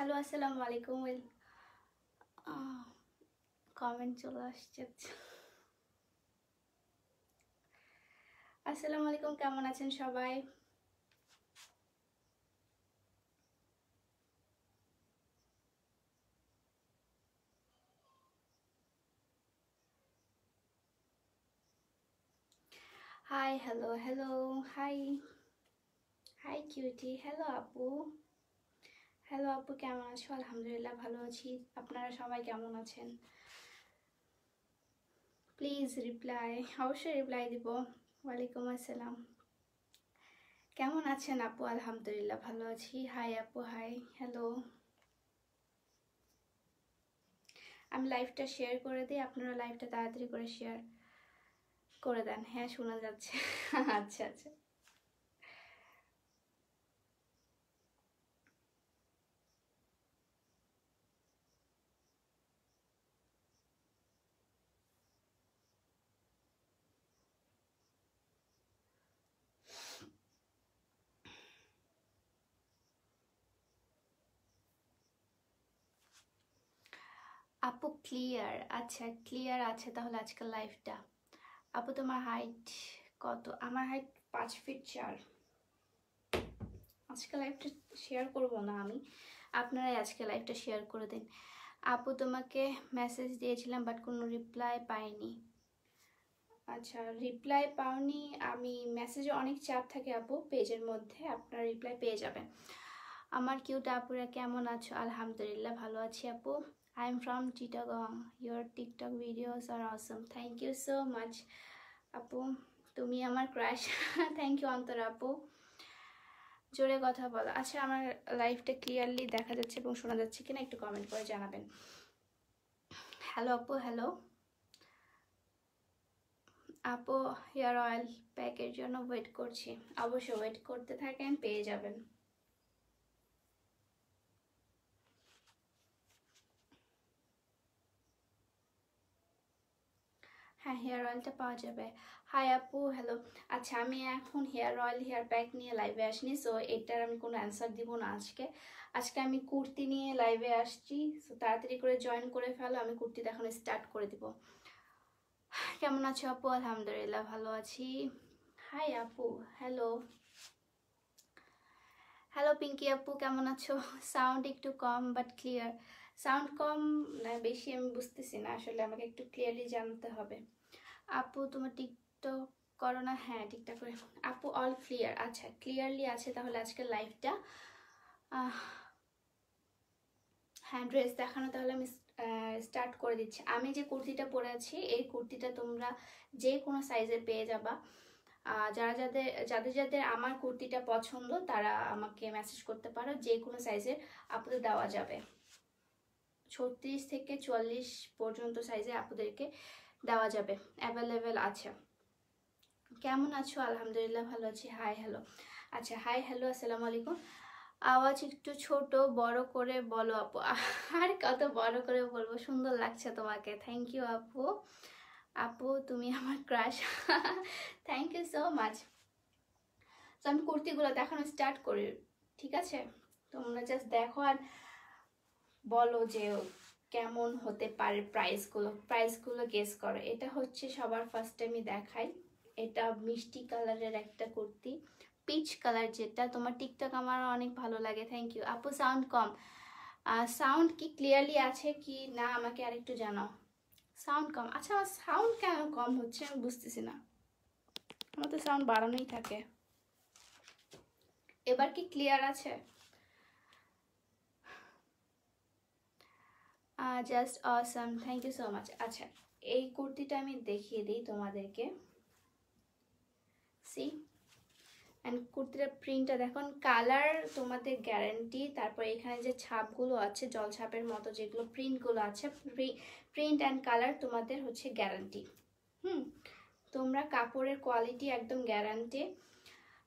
Hello, আসসালামু আলাইকুম। Well comment চলে আসছে। আসসালামু আলাইকুম, কেমন আছেন সবাই? Hi hello hello hi hi cutie hello আপু হ্যালো আপু, কেমন আছো? আলহামদুলিল্লাহ ভালো আছি। আপনারা সবাই কেমন আছেন? প্লিজ রিপ্লাই অবশ্যই রিপ্লাই দিব। ওয়ালাইকুম আসসালাম। কেমন আছেন আপু? আলহামদুলিল্লাহ ভালো আছি। হাই আপু হাই হ্যালো আমি লাইভটা শেয়ার করে দিই। আপনারা লাইভটা তাড়াতাড়ি করে শেয়ার করে দেন। হ্যাঁ শোনা যাচ্ছে। আচ্ছা আচ্ছা। আপু ক্লিয়ার আচ্ছা ক্লিয়ার আছে তাহলে আজকাল লাইফটা আপু, তোমার হাইট কত? আমার হাইট পাঁচ ফিট চার। আজকে লাইফটা শেয়ার করব না আমি। আপনারাই আজকে লাইফটা শেয়ার করে দিন। আপু, তোমাকে মেসেজ দিয়েছিলাম বাট কোনো রিপ্লাই পাইনি। আচ্ছা রিপ্লাই পাওনি। আমি মেসেজে অনেক চাপ থাকে আপু পেজের মধ্যে। আপনার রিপ্লাই পেয়ে যাবেন। আমার কিউটা আপুরা কেমন আছো? আলহামদুলিল্লাহ, ভালো আছি আপু। I am from Chittagong. Your TikTok videos are awesome. Thank you so much. আপু তুমি আমার ক্রাশ থ্যাংক ইউ অন্তর আপু। জোরে কথা বলো। আচ্ছা আমার লাইফটা ক্লিয়ারলি দেখা যাচ্ছে এবং শোনা যাচ্ছে কিনা একটু কমেন্ট করে জানাবেন। হ্যালো আপু হ্যালো আপু হেয়ার অয়েল প্যাকের জন্য ওয়েট করছি। অবশ্যই ওয়েট করতে থাকেন, পেয়ে যাবেন। হ্যাঁ হেয়ার অয়েলটা পাওয়া যাবে। হাই আপু হ্যালো আচ্ছা আমি এখন হেয়ার অয়েল হেয়ার প্যাক নিয়ে লাইভে আসিনি সো এটার আমি কোনো অ্যান্সার দিব না আজকে। আজকে আমি কুর্তি নিয়ে লাইভে আসছি সো তাড়াতাড়ি করে জয়েন করে ফেলো, আমি কুর্তি এখন স্টার্ট করে দিব। কেমন আছো আপু? আলহামদুলিল্লাহ, ভালো আছি। হাই আপু হ্যালো হ্যালো পিঙ্কি আপু, কেমন আছো? সাউন্ড একটু কম বাট ক্লিয়ার সাউন্ড কম বেশি আমি বুঝতেছি না, আসলে আমাকে একটু ক্লিয়ারলি জানতে হবে। আপু, তোমার টিকটক করো না? হ্যাঁ টিকটক করে। আপু অল ক্লিয়ার আচ্ছা ক্লিয়ারলি আছে তাহলে আজকের লাইভটা হ্যাঁ ড্রেস দেখানো তাহলে আমি স্টার্ট করে দিচ্ছি। আমি যে কুর্তিটা পরে আছি, এই কুর্তিটা তোমরা যে কোনো সাইজে পেয়ে যাবা। যারা যাদের যাদের যাদের আমার কুর্তিটা পছন্দ, তারা আমাকে মেসেজ করতে পারো। যে কোনো সাইজের আপুদের দেওয়া যাবে। ছত্রিশ থেকে চুয়াল্লিশ পর্যন্ত সাইজে আপুদেরকে দেওয়া যাবে অ্যাভেলেবেল আছে। কেমন আছো? আলহামদুলিল্লাহ ভালো আছি। হাই হ্যালো আচ্ছা হাই হ্যালো আসসালামু আলাইকুম। আওয়াজ একটু ছোট, বড় করে বলো আপু। আর কত বড় করে বলব, সুন্দর লাগছে তোমাকে। থ্যাংক ইউ আপু। আপু, তুমি আমার crush thank you so much তো আমি কুর্তিগুলো দেখানো স্টার্ট করি, ঠিক আছে? তোমরা জাস্ট দেখো আর বলো যে কেমন হতে পারে প্রাইসগুলো প্রাইসগুলো গেস করো। এটা হচ্ছে সবার ফার্স্টে আমি দেখাই। এটা মিষ্টি কালারের একটা কুর্তি। পিচ কালার যেটা, তোমার টিকটক আমার অনেক ভালো লাগে থ্যাংক ইউ আপু সাউন্ড কম। সাউন্ড কি ক্লিয়ারলি আছে কি না আমাকে আরেকটু জানাও। সাউন্ড কম। আচ্ছা আমার সাউন্ড কেন কম হচ্ছে আমি বুঝতেছি না। আমার তো সাউন্ড বাড়ানোই থাকে। এবার কি ক্লিয়ার আছে? Just awesome thank you so much আচ্ছা এই কুর্তিটা আমি দেখিয়ে দিই তোমাদেরকে। সি অ্যান্ড কুর্তিটার প্রিন্টটা দেখুন কালার তোমাদের গ্যারান্টি তারপর এখানে যে ছাপগুলো আছে, জল ছাপের মতো যেগুলো প্রিন্টগুলো আছে প্রিন্ট অ্যান্ড কালার তোমাদের হচ্ছে গ্যারান্টি হুম? তোমরা কাপড়ের কোয়ালিটি একদম গ্যারান্টি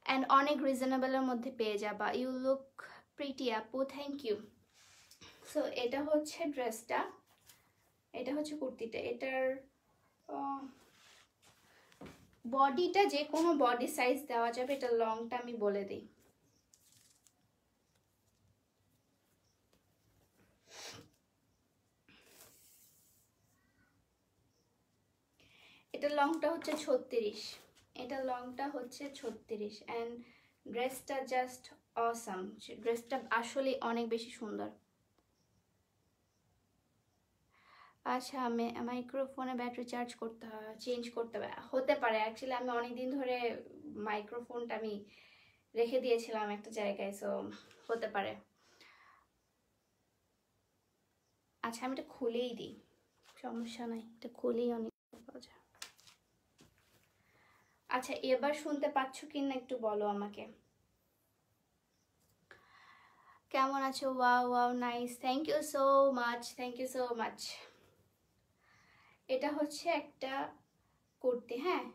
অ্যান্ড অনেক রিজনেবলের মধ্যে পেয়ে যাবা। ইউ লুক প্রিটি আপু। থ্যাংক ইউ সো এটা হচ্ছে ড্রেসটা, এটা হচ্ছে কুর্তিটা, এটার বডিটা যে কোনো বডি সাইজ দেওয়া যাবে, এটা লংটা আমি বলে দিই। এটা লংটা হচ্ছে ছত্রিশ, এটা লংটা হচ্ছে ছত্রিশ অ্যান্ড ড্রেসটা জাস্ট অসাম ড্রেসটা আসলে অনেক বেশি সুন্দর। আচ্ছা আমি মাইক্রোফোনে ব্যাটারি চার্জ করতে চেঞ্জ করতে হতে পারে অ্যাকচুয়ালি আমি অনেক দিন ধরে মাইক্রোফোনটা আমি রেখে দিয়েছিলাম একটা জায়গায় সো হতে পারে। আচ্ছা আমি এটা খুলেই দিই। সমস্যা নাই, এটা খুলেই অনেক আচ্ছা এবার শুনতে পাচ্ছ কি না একটু বলো আমাকে। কেমন আছো? Wow wow nice thank you so much thank you so much এটা হচ্ছে একটা কুর্তি হ্যাঁ?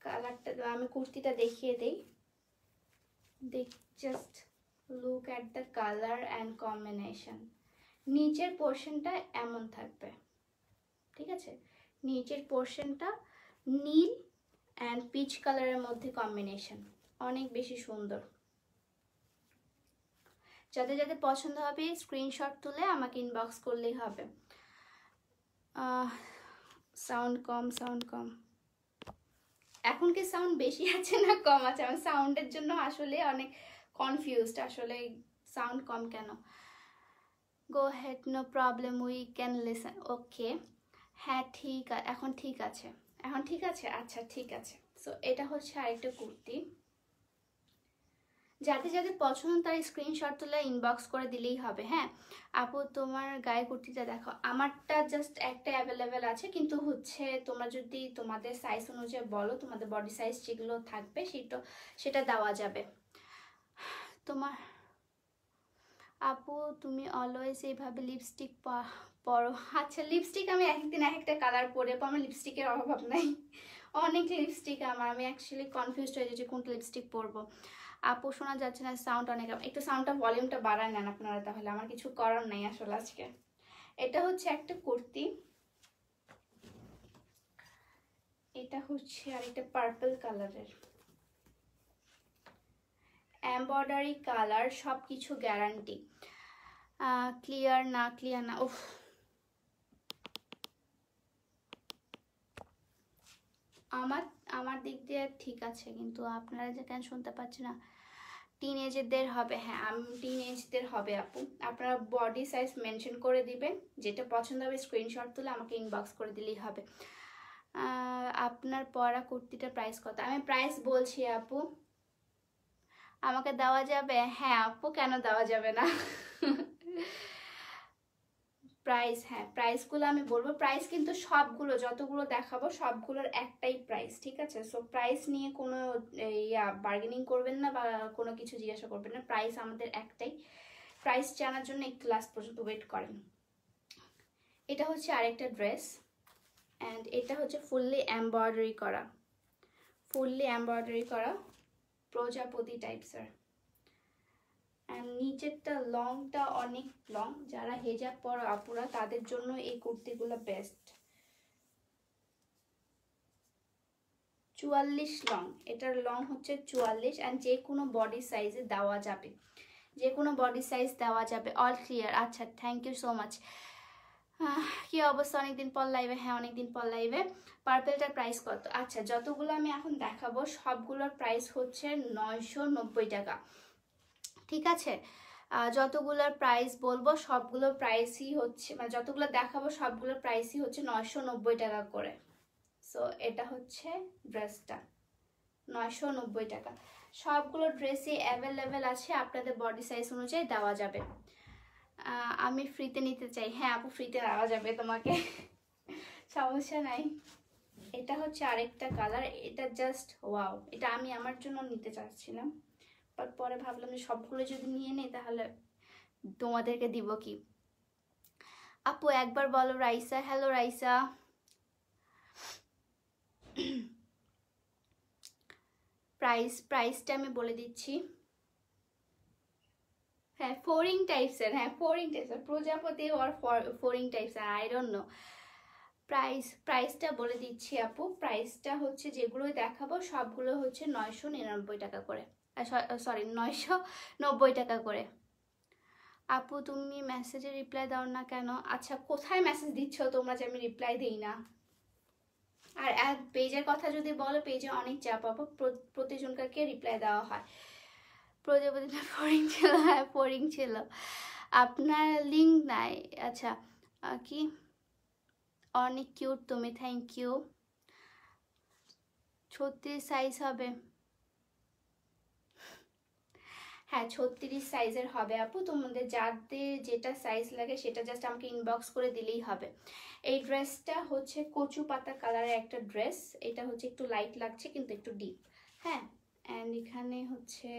কালারটা আমি কুর্তিটা দেখিয়ে দিই। দেখ just look at the colour and combination নিচের পোর্শনটা এমন থাকবে, ঠিক আছে? নিচের পোর্শনটা নীল অ্যান্ড পিচ কালারের মধ্যে কম্বিনেশন অনেক বেশি সুন্দর। যাদের যাদের পছন্দ হবে স্ক্রিনশট তুলে আমাকে ইনবক্স করলেই হবে। সাউন্ড কম সাউন্ড কম। এখন কি সাউন্ড বেশি আছে না কম আছে? আমার সাউন্ডের জন্য আসলে অনেক কনফিউজড আসলে সাউন্ড কম কেন? Go ahead no problem we can listen okay হ্যাঁ ঠিক এখন ঠিক আছে। এখন ঠিক আছে? আচ্ছা ঠিক আছে। সো এটা হচ্ছে আরেকটা কুর্তি। যাতে যাদের পছন্দ, তার স্ক্রিনশট তুলে ইনবক্স করে দিলেই হবে হ্যাঁ? আপু, তোমার গায়ে কুর্তিটা দেখো, আমারটা জাস্ট একটা অ্যাভেলেবেল আছে, কিন্তু হচ্ছে তোমরা যদি তোমাদের সাইজ অনুযায়ী বলো, তোমাদের বডি সাইজ যেগুলো থাকবে সেটা সেটা দেওয়া যাবে। তোমার, আপু, তুমি অলওয়েজ এইভাবে লিপস্টিক পরো। আচ্ছা লিপস্টিক আমি একদিন এক একটা কালার পরে আমার লিপস্টিকের অভাব নাই। অনেক লিপস্টিক আমার, আমি অ্যাকচুয়ালি কনফিউজড হয়ে যাচ্ছি কোনটা লিপস্টিক পরবো। আপু শোনা যাচ্ছে না সাউন্ড অনেক একটু সাউন্ডটা ভলিউমটা বাড়ায় নেন আপনারা তাহলে, আমার কিছু করার নেই আসলে আজকে। এটা হচ্ছে একটা কুর্তি। এটা হচ্ছে আর একটা পার্পল কালারের এমব্রয়ডারি কালার সব কিছু গ্যারান্টি ক্লিয়ার না ক্লিয়ার না, উফ। আমার আমার দিক দিয়ে ঠিক আছে, কিন্তু আপনারা যে কেন শুনতে পাচ্ছি না টিন এজেদের হবে হ্যাঁ আমি টিন এজদের হবে আপু। আপনারা বডি সাইজ মেনশন করে দিবেন, যেটা পছন্দ হবে স্ক্রিনশট তুলে আমাকে ইনবক্স করে দিলেই হবে। আপনার পরা কুর্তিটা প্রাইস কত? আমি প্রাইস বলছি আপু। আমাকে দেওয়া যাবে হ্যাঁ আপু, কেন দেওয়া যাবে না? প্রাইস হ্যাঁ প্রাইসগুলো আমি বলব। প্রাইস কিন্তু সবগুলো, যতগুলো দেখাবো, সবগুলোর একটাই প্রাইস ঠিক আছে? সো প্রাইস নিয়ে কোনো ইয়া বার্গেনিং করবেন না বা কোনো কিছু জিজ্ঞাসা করবেন না। প্রাইস আমাদের একটাই। প্রাইস জানার জন্য একটু লাস্ট পর্যন্ত ওয়েট করেন। এটা হচ্ছে আরেকটা ড্রেস অ্যান্ড এটা হচ্ছে ফুললি এমব্রয়ডারি করা। ফুললি এমব্রয়ডারি করা প্রজাপতি টাইপসের নিচেরটা লংটা অনেক লং যারা হেজাব পর আপুরা, তাদের জন্য এই কুর্তিগুলো বেস্ট চুয়াল্লিশ লং এটার লং হচ্ছে চুয়াল্লিশ। অ্যান্ড যে কোনো বডি সাইজে দেওয়া যাবে। যে কোনো বডি সাইজ দেওয়া যাবে। অল ক্লিয়ার আচ্ছা থ্যাংক ইউ সো মাচ কি অবস্থা? অনেকদিন পর লাইভে হ্যাঁ অনেকদিন পর লাইভে পার্পেলটার প্রাইস কত? আচ্ছা যতগুলো আমি এখন দেখাবো, সবগুলোর প্রাইস হচ্ছে নয়শো নব্বই টাকা। ঠিক আছে? যতগুলোর প্রাইস বলব, সবগুলো প্রাইসই হচ্ছে মানে যতগুলো দেখাবো সবগুলোর প্রাইসই হচ্ছে নয়শো নব্বই টাকা করে। সো এটা হচ্ছে ড্রেসটা নয়শো নব্বই টাকা। সবগুলো ড্রেসই অ্যাভেলেবেল আছে, আপনাদের বডি সাইজ অনুযায়ী দেওয়া যাবে। আমি ফ্রিতে নিতে চাই। হ্যাঁ আপু ফ্রিতে দেওয়া যাবে তোমাকে। সমস্যা নাই। এটা হচ্ছে আরেকটা কালার এটা জাস্ট ওয়াও এটা আমি আমার জন্য নিতে চাচ্ছিলাম। পরে ভাবলাম যে সবগুলো যদি নিয়ে নেই তাহলে তোমাদেরকে দিব কি? আপু, একবার বলো রাইসা। হ্যালো রাইসা। প্রাইস প্রাইসটা আমি বলে দিচ্ছি। হ্যাঁ ফোরিং টাইপসের হ্যাঁ ফোরিং টাইপসের প্রজাপতি ওর ফোরিং টাইপসের আই ডোন্ট নো প্রাইস প্রাইসটা বলে দিচ্ছি আপু। প্রাইসটা হচ্ছে যেগুলো দেখাবো, সবগুলো হচ্ছে নয়শো নিরানব্বই টাকা করে। সরি নয়শো নব্বই টাকা করে। আপু, তুমি মেসেজে রিপ্লাই দাও না কেন? আচ্ছা কোথায় মেসেজ দিচ্ছ তোমরা যে আমি রিপ্লাই দিই না? আর এক পেজের কথা যদি বলো পেজে অনেক চাপ পাবো। প্র- প্রতিজনকাকে রিপ্লাই দেওয়া হয়? প্রজাপতিটা ফরিং ছিল হ্যাঁ ফরিং ছিল। আপনার লিঙ্ক নাই। আচ্ছা কি? অনেক কিউট তুমি থ্যাংক ইউ ছত্রিশ সাইজ হবে। হ্যাঁ ছত্রিশ সাইজের হবে আপু। তোমাদের যাদের যেটা সাইজ লাগে সেটা জাস্ট আমাকে ইনবক্স করে দিলেই হবে। এই ড্রেসটা হচ্ছে কচু পাতা কালারের একটা ড্রেস এটা হচ্ছে একটু লাইট লাগছে কিন্তু একটু ডিপ হ্যাঁ অ্যান্ড এখানে হচ্ছে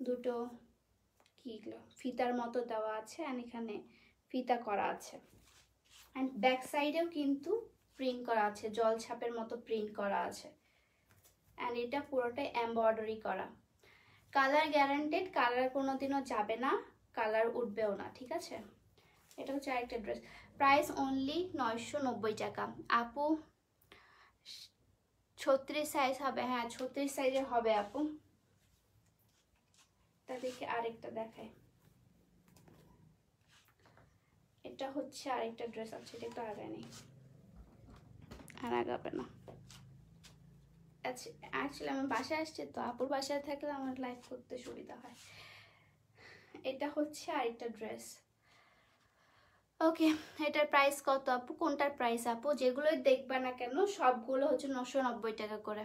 দুটো কি এগুলো? ফিতার মতো দেওয়া আছে অ্যান্ড এখানে ফিতা করা আছে। অ্যান্ড ব্যাক সাইডেও কিন্তু প্রিন্ট করা আছে, জল ছাপের মতো প্রিন্ট করা আছে। অ্যান্ড এটা পুরোটাই এমব্রয়ডারি করা। কালার গ্যারান্টেড কালার কোনোদিনও যাবে না কালার উঠবেও না, ঠিক আছে? এটা হচ্ছে আরেকটা ড্রেস প্রাইস অনলি নয়শো নব্বই টাকা। আপু, ছত্রিশ সাইজ হবে হ্যাঁ ছত্রিশ সাইজের হবে আপু। তা দেখে আরেকটা দেখায় এটা হচ্ছে আরেকটা ড্রেস আছে, এটা একটু আগে নেই। আর আগাবে না। অ্যাকচুয়ালি আমার বাসায় আসছে তো আপুর বাসায় থাকলে আমার লাইফ করতে সুবিধা হয়। এটা হচ্ছে আরেকটা ড্রেস ওকে এটার প্রাইস কত আপু? কোনটার প্রাইস আপু? যেগুলোই দেখবে না কেন, সবগুলো হচ্ছে নশো নব্বই টাকা করে।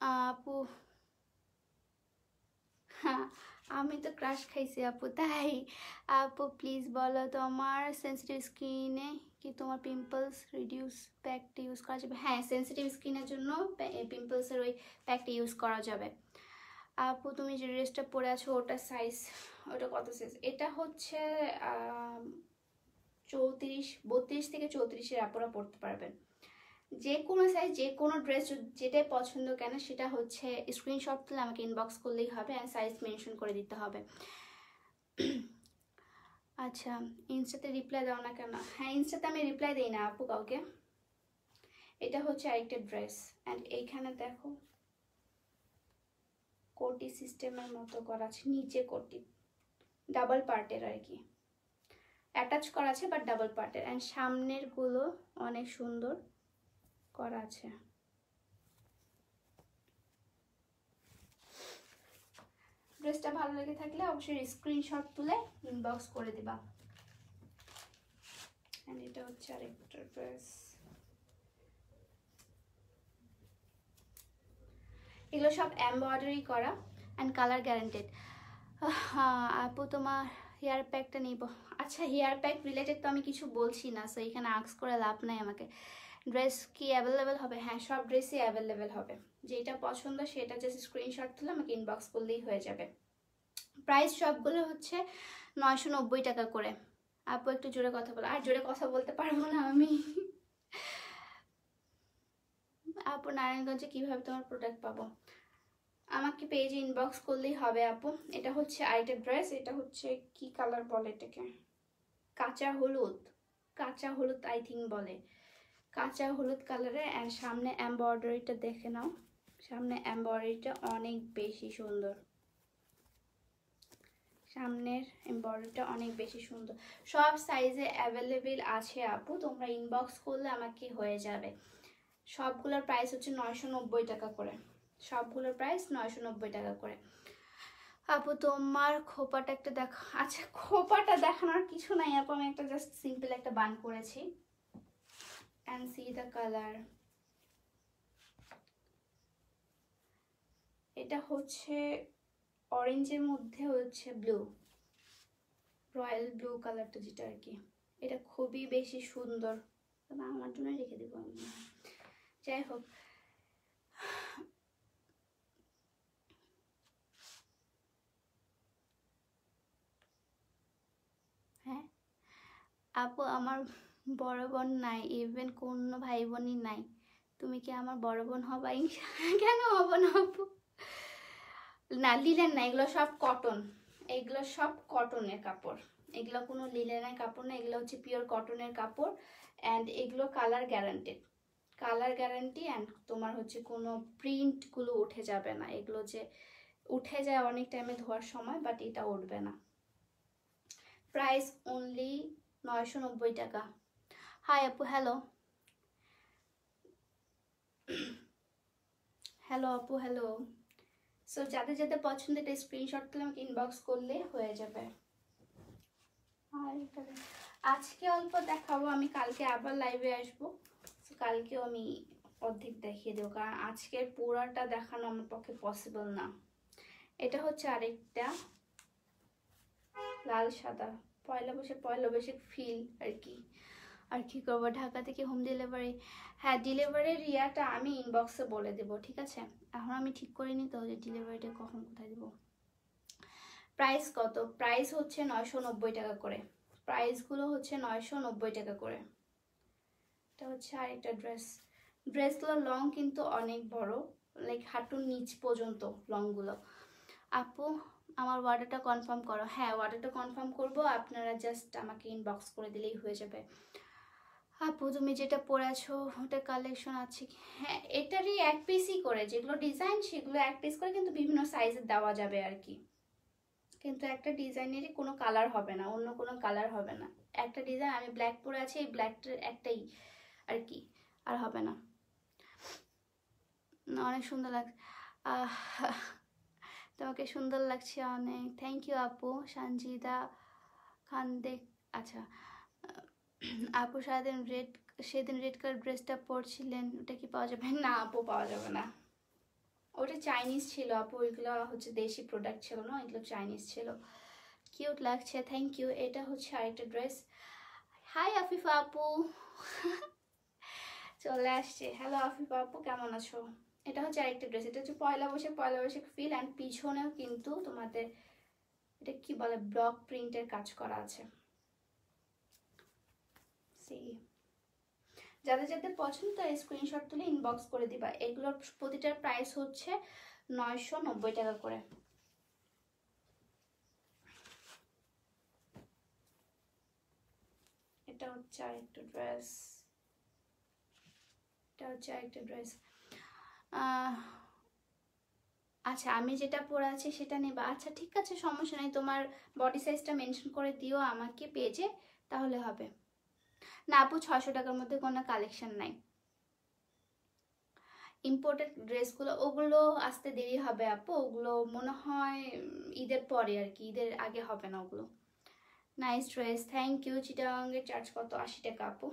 আপু হ্যাঁ আমি তো ক্রাশ খাইছি আপু, তাই? আপু প্লিজ বলো তোমার সেন্সিটিভ স্কিনে কি তোমার পিম্পলস রিডিউস প্যাকটি ইউজ করা যাবে? হ্যাঁ সেন্সিটিভ স্কিনের জন্য পিম্পলসের ওই প্যাকটি ইউজ করা যাবে। আপু, তুমি যে ড্রেসটা পরে আছো ওটার সাইজ ওটা কত সাইজ এটা হচ্ছে চৌত্রিশ, বত্রিশ থেকে চৌত্রিশের আপুরা পড়তে পারবেন। যে কোনো সাইজ যে কোনো ড্রেস যেটাই পছন্দ কেন, সেটা হচ্ছে স্ক্রিনশট তুলে আমাকে ইনবক্স করলেই হবে অ্যান্ড সাইজ মেনশন করে দিতে হবে। আচ্ছা ইনস্টাতে রিপ্লাই দাও না কেন? হ্যাঁ ইনস্টাতে আমি রিপ্লাই দিই না আপু কাউকে। এটা হচ্ছে আরেকটা ড্রেস অ্যান্ড এইখানে দেখো। কোটি সিস্টেমের মতো করা আছে, নিচে কোটি। ডাবল পার্টের আর কি। অ্যাটাচ করা আছে বাট ডাবল পার্টের অ্যান্ড সামনেরগুলো অনেক সুন্দর। করা আছে। ড্রেসটা ভালো লেগে থাকলে অবশ্যই স্ক্রিনশট তুলে ইনবক্স করে দিবা। এটা হচ্ছে আরেকটা ড্রেস এগুলো সব এমব্রয়ডারি করা অ্যান্ড কালার গ্যারান্টেড আপু, তোমার হেয়ার প্যাকটা নিব। আচ্ছা হেয়ার প্যাক রিলেটেড তো আমি কিছু বলছি না সো এখানে আক্স করে লাভ নাই আমাকে। ড্রেস কি অ্যাভেলেবেল হবে? হ্যাঁ সব ড্রেসই অ্যাভেলেবেল হবে। যেটা পছন্দ সেটা জাস্ট স্ক্রিনশট তুলে আমাকে ইনবক্স করলেই হয়ে যাবে। প্রাইস সবগুলো হচ্ছে নয়শো নব্বই টাকা করে। আপু একটু জোরে কথা বলো। আর জোরে কথা বলতে পারব না আমি। আপু, নারায়ণগঞ্জে কীভাবে তোমার প্রোডাক্ট পাবো? আমাকে পেজে ইনবক্স করলেই হবে, আপু। এটা হচ্ছে আরেকটা ড্রেস এটা হচ্ছে কি কালার বলে এটাকে? কাঁচা হলুদ। কাঁচা হলুদ আই থিঙ্ক বলে। কাঁচা হলুদ কালারে সামনে এমব্রয়ডারিটা দেখে নাও। সামনে এমব্রয়ডারিটা অনেক বেশি সুন্দর। সামনের এমব্রয়ডারিটা অনেক বেশি সুন্দর। সব সাইজে অ্যাভেলেবেল আছে আপু, তোমরা ইনবক্স করলে আমাকে হয়ে যাবে। সবগুলোর প্রাইস হচ্ছে নয়শো নব্বই টাকা করে। সবগুলোর প্রাইস নয়শো নব্বই টাকা করে। আপু, তোমার খোপাটা একটা দেখো আচ্ছা খোপাটা দেখানোর কিছু নাই আপু, আমি একটা জাস্ট সিম্পল একটা বান করেছি। অ্যান্ড সি দ্য কালার এটা হচ্ছে অরেঞ্জের মধ্যে হচ্ছে ব্লু রয়্যাল ব্লু কালারটা যেটা আর কি। এটা খুবই বেশি সুন্দর। তবে আমার জন্য রেখে দেবো আমি। যাই হোক। হ্যাঁ? আপু, আমার বড় বোন নাই ইভেন কোনো ভাই বোনই নাই। তুমি কি আমার বড় বোন হবা কেন হব না আপু না লিলেন না, এগুলো সব কটন এগুলো সব কটনের কাপড়। এগুলো কোনো লিলেনের কাপড় না, এগুলো হচ্ছে পিওর কটনের কাপড়। অ্যান্ড এগুলো colour guaranteed colour guarantee and তোমার হচ্ছে কোনো প্রিন্টগুলো উঠে যাবে না। এগুলো যে উঠে যায় অনেক টাইমে ধোয়ার সময় বাট এটা উঠবে না। প্রাইস অনলি নয়শো নব্বই টাকা। হাই আপু হ্যালো হ্যালো আপু হ্যালো সো যাদের যাদের পছন্দ এটা স্ক্রিনশট তুলে আমাকে ইনবক্স করলে হয়ে যাবে। আজকে অল্প দেখাবো, আমি কালকে আবার লাইভে আসব। কালকেও আমি অর্ধেক দেখিয়ে দেবো, কারণ আজকের পুরাটা দেখানো আমার পক্ষে পসিবল না। এটা হচ্ছে আরেকটা লাল সাদা, পয়লা বৈশাখ পয়লা বৈশাখ ফিল আর কি। আর কি করব? ঢাকা থেকে হোম ডেলিভারি হ্যাঁ ডেলিভারির ইয়াটা আমি ইনবক্সে বলে দেবো, ঠিক আছে? এখন আমি ঠিক করিনি তো যে ডেলিভারিটা কখন কোথায় দেবো? প্রাইস কত? প্রাইস হচ্ছে নয়শো নব্বই টাকা করে। প্রাইসগুলো হচ্ছে নয়শো নব্বই টাকা করে। এটা হচ্ছে আরেকটা ড্রেস ড্রেসগুলো লং কিন্তু অনেক বড় লাইক হাঁটুর নিচ পর্যন্ত লংগুলো আপু, আমার অর্ডারটা কনফার্ম করো। হ্যাঁ অর্ডারটা কনফার্ম করব, আপনারা জাস্ট আমাকে ইনবক্স করে দিলেই হয়ে যাবে। আপু, তুমি যেটা পরেছো ওটা কালেকশন আছে? হ্যাঁ এটারই এক পিসই করে, যেগুলো ডিজাইন সেগুলো এক পিস করে কিন্তু বিভিন্ন সাইজের দেওয়া যাবে আর কি। কিন্তু একটা ডিজাইনেরই কোনো কালার হবে না, অন্য কোনো কালার হবে না। একটা ডিজাইন আমি ব্ল্যাক পরে আছি, এই ব্ল্যাকটার একটাই আর কি, আর হবে না। অনেক সুন্দর লাগছে তোমাকে সুন্দর লাগছে অনেক। থ্যাংক ইউ আপু সঞ্জিদা খান আচ্ছা। আপু সারাদিন রেড সেদিন রেড কালার ড্রেসটা পরছিলেন, ওটা কি পাওয়া যাবে? না, আপু, পাওয়া যাবে না। ওটা চাইনিজ ছিল, আপু, ওইগুলো হচ্ছে দেশি প্রোডাক্ট ছিল না এগুলো চাইনিজ ছিল। কিউট লাগছে থ্যাংক ইউ এটা হচ্ছে আরেকটা ড্রেস হাই আফিফা আপু। চলে আসছে। হ্যালো আফিফা আপু, কেমন আছো? এটা হচ্ছে আরেকটা ড্রেস এটা হচ্ছে পয়লা বৈশাখ পয়লা বৈশাখ ফিল অ্যান্ড পিছনেও কিন্তু তোমাদের, এটা কি বলে ব্লক প্রিন্টের কাজ করা আছে। সেই যাদের যাদের পছন্দ, তারা স্ক্রিনশট তুলে ইনবক্স করে দিবা। এগুলোর প্রতিটার প্রাইস হচ্ছে নয়শো নব্বই টাকা করে। এটা হচ্ছে আরেকটা ড্রেস এটা হচ্ছে আরেকটা ড্রেস আচ্ছা আমি যেটা পরে আছি সেটা নেবা। আচ্ছা ঠিক আছে, সমস্যা নেই। তোমার বডি সাইজটা মেনশন করে দিও আমাকে পেজে তাহলে হবে। না আপু ছশো টাকার মধ্যে কোনো কালেকশন নাই। ইম্পোর্টেড ড্রেসগুলো ওগুলো আসতে দেরি হবে আপু, ওগুলো মনে হয় ঈদের পরে আর কি, ঈদের আগে হবে না ওগুলো। নাইস ড্রেস থ্যাংক ইউ চিটাঙ্গের চার্জ কত? আশি টাকা আপু।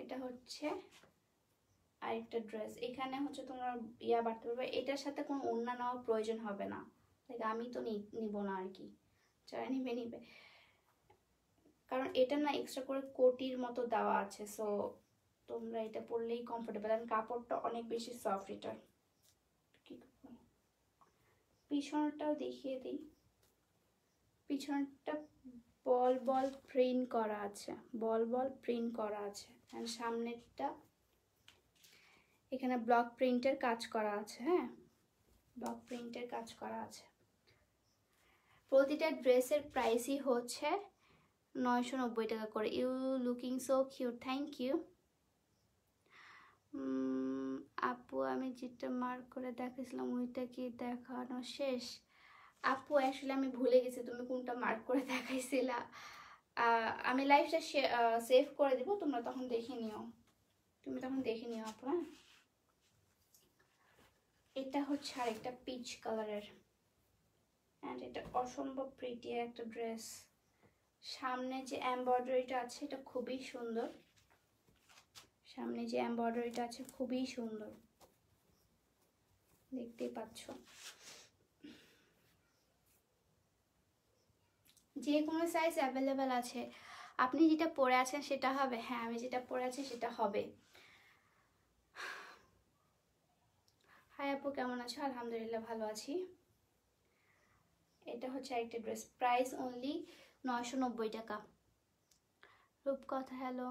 এটা হচ্ছে আরেকটা ড্রেস এখানে হচ্ছে তোমার ইয়া বাড়তে পারবে, এটার সাথে কোনো নেওয়ার প্রয়োজন হবে না। আমি তো নিব না আর কি। যারা নিবে নিবে। কারণ এটা না এক্সট্রা করে কোটির মতো দেওয়া আছে সো তোমরা এটা পরলেই কমফোর্টেবল আর কাপড়টা অনেক বেশি সফট করব? পিছনটাও দেখিয়ে দিই। পিছনটা বল বল প্রিন্ট করা আছে, বল বল প্রিন্ট করা আছে। আর সামনেরটা, এখানে ব্লক প্রিন্টের কাজ করা আছে হ্যাঁ? ব্লক প্রিন্টের কাজ করা আছে। প্রতিটা ড্রেসের প্রাইসই হচ্ছে নয়শো নব্বই টাকা করে। You looking so cute, thank you. আপু, আমি যেটা মার্ক করে দেখাইছিলাম ওইটা কি দেখানো শেষ? আপু, আসলে আমি ভুলে গেছি তুমি কোনটা মার্ক করে দেখাইছিলা। আমি লাইভটা সেভ করে দিব, তোমরা তখন দেখে নিও। তুমি তখন দেখে নিও, আপু হ্যাঁ? এটা হচ্ছে আরেকটা পিচ কালারের অ্যান্ড এটা অসম্ভব প্রিটি একটা ড্রেস সামনে যে এমব্রয়ডারিটা আছে, এটা খুবই সুন্দর। সামনে যে এমব্রয়ডারিটা আছে, খুবই সুন্দর। দেখতেই পাচ্ছ। যে কোনো সাইজ অ্যাভেলেবেল আছে। আপনি যেটা পরে আছেন, সেটা হবে। হ্যাঁ আমি যেটা পরে আছি, সেটা হবে। হাই আপু, কেমন আছো? আলহামদুলিল্লাহ, ভালো আছি। এটা হচ্ছে একটা ড্রেস। প্রাইস অনলি নয়শো নব্বই টাকা। রূপকথা হ্যালো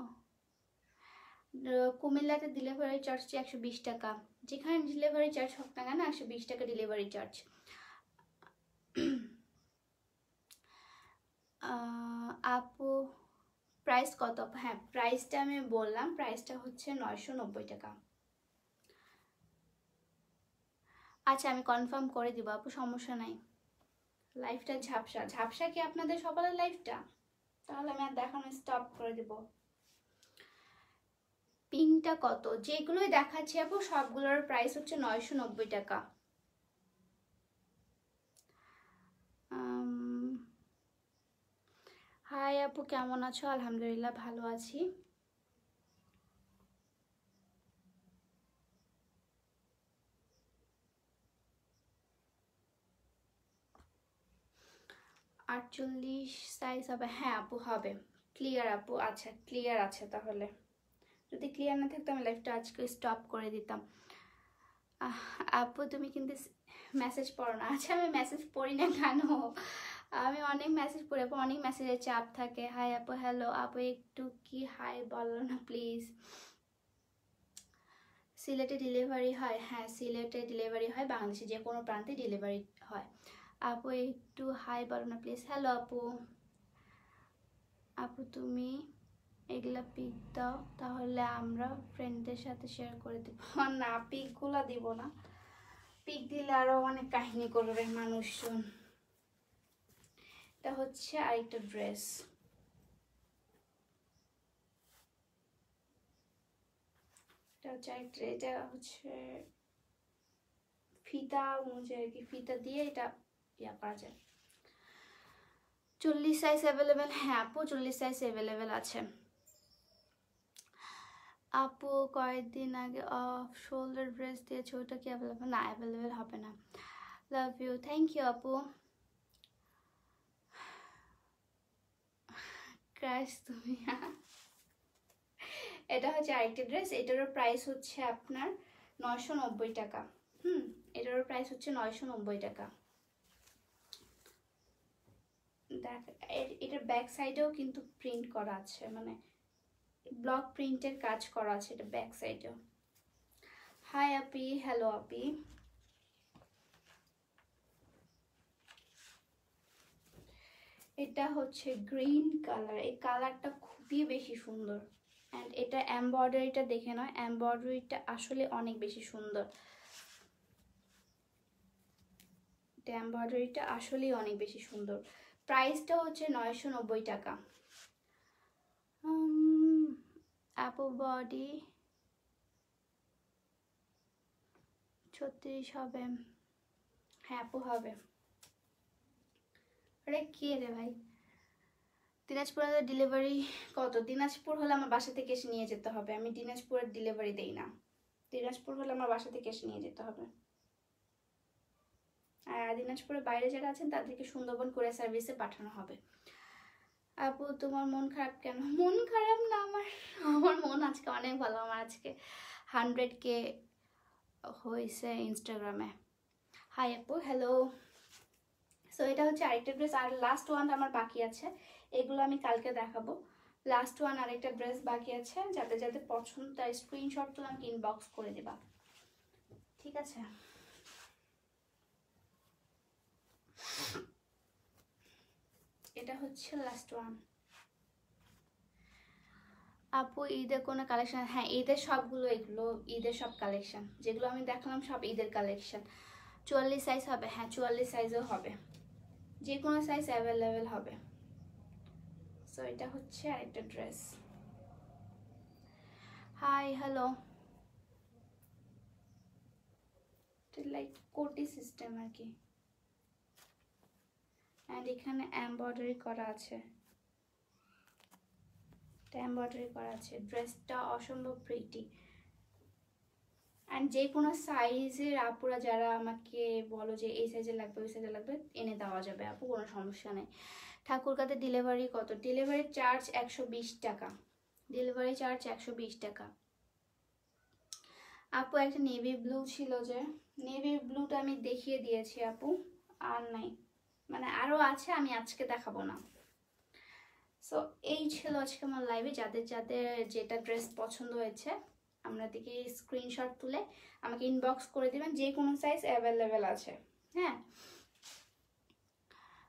কুমিল্লাতে ডেলিভারি চার্জ একশো বিশ টাকা। যেখানে ডেলিভারি চার্জ হোক না কেন, একশো বিশ টাকা ডেলিভারি চার্জ আপু প্রাইস কত? হ্যাঁ প্রাইসটা আমি বললাম প্রাইসটা হচ্ছে নয়শো নব্বই টাকা। আচ্ছা আমি কনফার্ম করে দিব, আপু, সমস্যা নাই। লাইফটা ঝাপসা। ঝাপসা কি আপনাদের সকালের লাইফটা তাহলে আমি আর দেখানো স্টপ করে দেব। পিঙ্কটা কত? যেগুলোই দেখাচ্ছি আপু, সবগুলোর প্রাইস হচ্ছে নয়শো নব্বই টাকা। হাই আপু, কেমন আছো? আলহামদুলিল্লাহ, ভালো আছি। আটচল্লিশ সাইজ হবে। হ্যাঁ আপু, হবে। ক্লিয়ার আপু আচ্ছা ক্লিয়ার আছে তাহলে। যদি ক্লিয়ার না থাকতো আমি লাইফটা আজকে স্টপ করে দিতাম। আপু, তুমি কিন্তু মেসেজ পড়ো না। আচ্ছা আমি মেসেজ পড়ি না কেন? আমি অনেক মেসেজ পড়ি আপু, অনেক মেসেজের চাপ থাকে। হাই আপু হ্যালো আপু, একটু কি হাই বলো না প্লিজ সিলেটে ডেলিভারি হয়। হ্যাঁ সিলেটে ডেলিভারি হয়। বাংলাদেশে যে কোনো প্রান্তে ডেলিভারি হয়। আপু, একটু হাই বলো না প্লিজ হ্যালো আপু। আপু, তুমি এগুলা পিক দাও, তাহলে আমরা ফ্রেন্ডদের সাথে শেয়ার করে দেব। না পিকগুলো দিব না। পিক দিলে আরও অনেক কাহিনী করবে মানুষজন। এটা হচ্ছে আরেকটা ড্রেস এটা হচ্ছে এটা হচ্ছে ফিতা অনুযায়ী আর কি, ফিতা দিয়ে এটা ইয়া করা যায়। চল্লিশ সাইজ অ্যাভেলেবেল হ্যাঁ আপু, চল্লিশ সাইজ অ্যাভেলেবেল আছে। আপু, কয়েকদিন আগে অফ শোল্ডার ড্রেস দিয়েছে, ওটা কি অ্যাভেলেবেল না অ্যাভেলেবেল হবে না। লাভ ইউ থ্যাংক ইউ আপু। ক্র্যাশ তুমি এটা হচ্ছে আরেকটি ড্রেস এটারও প্রাইস হচ্ছে আপনার নয়শো নব্বই টাকা। হুম, এটারও প্রাইস হচ্ছে নয়শো নব্বই টাকা। দেখ এটার ব্যাক সাইডেও কিন্তু প্রিন্ট করা আছে মানে ব্লক প্রিন্টের কাজ করা আছে এটা ব্যাক সাইডেও হাই আপি হ্যালো আপি এটা হচ্ছে গ্রিন কালার এই কালারটা খুবই বেশি সুন্দর। অ্যান্ড এটা এমব্রয়ডারিটা দেখে নয় এমব্রয়ডারিটা আসলে অনেক বেশি সুন্দর। এটা এমব্রয়ডারিটা আসলেই অনেক বেশি সুন্দর। প্রাইসটা হচ্ছে নয়শো নব্বই টাকা। অ্যাপো বডি ছত্রিশ হবে। হ্যাঁ অ্যাপো হবে। আরে, কে রে ভাই? দিনাজপুরে ডেলিভারি কত? দিনাজপুর হলে আমার বাসা থেকে এসে নিয়ে যেতে হবে। আমি দিনাজপুরের ডেলিভারি দেই না। দিনাজপুর হলে আমার বাসা থেকে এসে নিয়ে যেতে হবে। দিনাজপুরের বাইরে যারা আছেন, তাদেরকে সুন্দরবন করে সার্ভিসে পাঠানো হবে। আপু, তোমার মন খারাপ কেন? মন খারাপ না আমার। আমার মন আজকে অনেক ভালো। আমার আজকে হান্ড্রেড কে হয়েছে ইনস্টাগ্রামে হাই আপু হ্যালো সো এটা হচ্ছে আরেকটা ড্রেস আর লাস্ট ওয়ান আমার বাকি আছে। এগুলো আমি কালকে দেখাবো। লাস্ট ওয়ান আরেকটা ড্রেস বাকি আছে। যাতে যাতে পছন্দ, তার স্ক্রিনশট তো আমাকে ইনবক্স করে দেবা। ঠিক আছে? এটা হচ্ছে লাস্ট ওয়ান আপু, ঈদের কোনো কালেকশন হ্যাঁ ঈদের সবগুলো এগুলো, ঈদের সব কালেকশন যেগুলো আমি দেখলাম সব ঈদের কালেকশন চুয়াল্লিশ সাইজ হবে। হ্যাঁ চুয়াল্লিশ সাইজও হবে। যে কোনো সাইজ অ্যাভেলেবেল হবে। সো এটা হচ্ছে আরেকটা ড্রেস হাই হ্যালো লাইক কোটি সিস্টেম আর কি। অ্যান্ড এখানে এমব্রয়ডারি করা আছে। এমব্রয়ডারি করা আছে। ড্রেসটা অসম্ভব প্রিটি অ্যান্ড যে কোনো সাইজের আপুরা যারা আমাকে বলো যে, এই সাইজে লাগবে, ওই সাইজে লাগবে, এনে দেওয়া যাবে। আপু, কোনো সমস্যা নেই। ঠাকুরকাতে ডেলিভারি কত? ডেলিভারি চার্জ একশো বিশ টাকা। ডেলিভারি চার্জ একশো বিশ টাকা। আপু, একটা নেভি ব্লু ছিল যে নেভি ব্লুটা আমি দেখিয়ে দিয়েছি, আপু। আর নাই। মানে আরও আছে, আমি আজকে দেখাবো না। সো এই ছিল আজকে আমার লাইভে যাদের যাদের যেটা ড্রেস পছন্দ হয়েছে, আমরা দিকে স্ক্রিনশট তুলে আমাকে ইনবক্স করে দিবেন, যে কোনো সাইজ অ্যাভেলেবেল আছে। হ্যাঁ?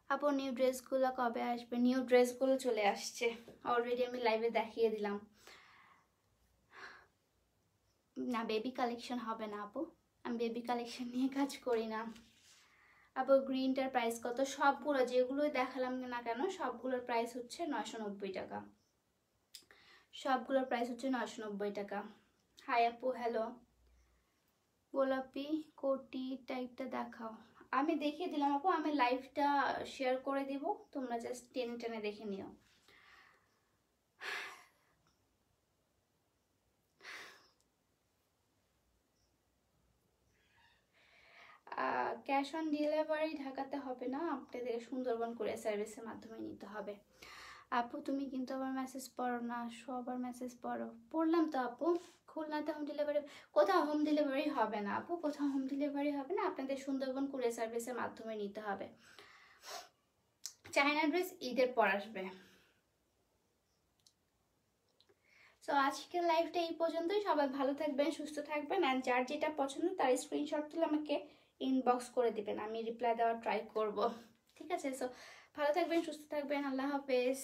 আপু নিউ ড্রেসগুলো কবে আসবে? নিউ ড্রেসগুলো চলে আসছে। অলরেডি আমি লাইভে দেখিয়ে দিলাম। না বেবি কালেকশন হবে না, আপু। আমি বেবি কালেকশন নিয়ে কাজ করি না। আবার গ্রিনটার প্রাইস কত? সবগুলো যেগুলো দেখালাম না কেন, সবগুলোর প্রাইস হচ্ছে নয়শো নব্বই টাকা। সবগুলোর প্রাইস হচ্ছে নয়শো নব্বই টাকা। হাই আপু হ্যালো গোলাপি কোটি টাইপটা দেখাও। আমি দেখিয়ে দিলাম আপু, আমি লাইভটা শেয়ার করে দিব। তোমরা জাস্ট টেনে টেনে দেখে নিও। ক্যাশ অন ডেলিভারি ঢাকাতে হবে না, আপনাদের সুন্দরবন করে সার্ভিসের মাধ্যমে নিতে হবে। আপু, তুমি কিন্তু আবার মেসেজ পড়ো না আসো আবার মেসেজ পড়ো। পড়লাম তো আপু, খুলনাতে হোম ডেলিভারি কোথাও হোম ডেলিভারি হবে না আপু, কোথাও হোম ডেলিভারি হবে না, আপনাদের সুন্দরবন কুরিয়ার সার্ভিসের মাধ্যমে নিতে হবে। চায়না ড্রেস ঈদের পর আসবে। সো আজকের লাইফটা এই পর্যন্তই। সবাই ভালো থাকবেন, সুস্থ থাকবেন অ্যান্ড যার যেটা পছন্দ তার স্ক্রিনশট তুলে আমাকে ইনবক্স করে দিবেন, আমি রিপ্লাই দেওয়ার ট্রাই করব। ঠিক আছে? সো ভালো থাকবেন, সুস্থ থাকবেন, আল্লাহ হাফেজ।